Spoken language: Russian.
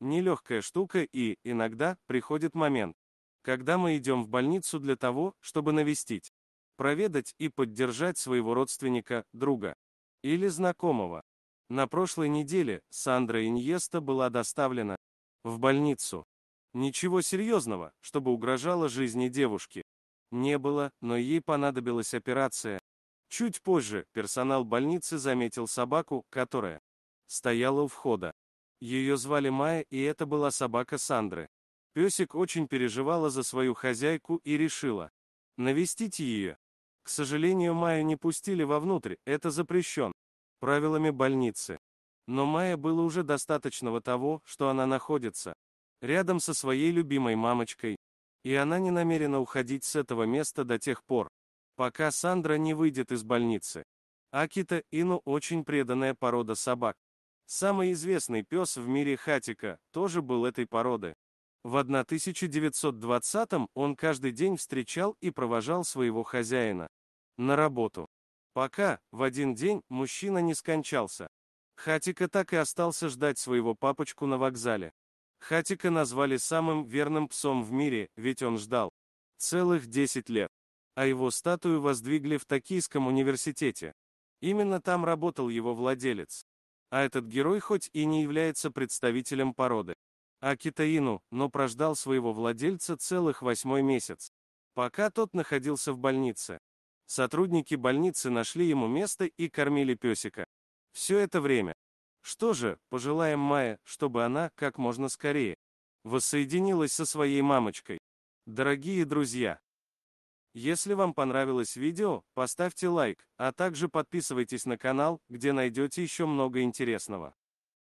нелегкая штука и, иногда, приходит момент, когда мы идем в больницу для того, чтобы навестить, проведать и поддержать своего родственника, друга или знакомого. На прошлой неделе Сандра Иньеста была доставлена в больницу. Ничего серьезного, чтобы угрожало жизни девушки. Не было, но ей понадобилась операция. Чуть позже персонал больницы заметил собаку, которая стояла у входа. Ее звали Майя, и это была собака Сандры. Песик очень переживала за свою хозяйку и решила навестить ее. К сожалению, Майю не пустили вовнутрь, это запрещен правилами больницы. Но Майя было уже достаточного того, что она находится рядом со своей любимой мамочкой, и она не намерена уходить с этого места до тех пор, пока Сандра не выйдет из больницы. Акита Ину очень преданная порода собак. Самый известный пес в мире Хатика тоже был этой породы. В 1920-м он каждый день встречал и провожал своего хозяина на работу. Пока, в один день, мужчина не скончался. Хатика так и остался ждать своего папочку на вокзале. Хатика назвали самым верным псом в мире, ведь он ждал целых 10 лет. А его статую воздвигли в Токийском университете. Именно там работал его владелец. А этот герой хоть и не является представителем породы, а китаину, но прождал своего владельца целых восьмой месяц, пока тот находился в больнице. Сотрудники больницы нашли ему место и кормили песика. Все это время. Что же, пожелаем Майе, чтобы она, как можно скорее, воссоединилась со своей мамочкой. Дорогие друзья, если вам понравилось видео, поставьте лайк, а также подписывайтесь на канал, где найдете еще много интересного.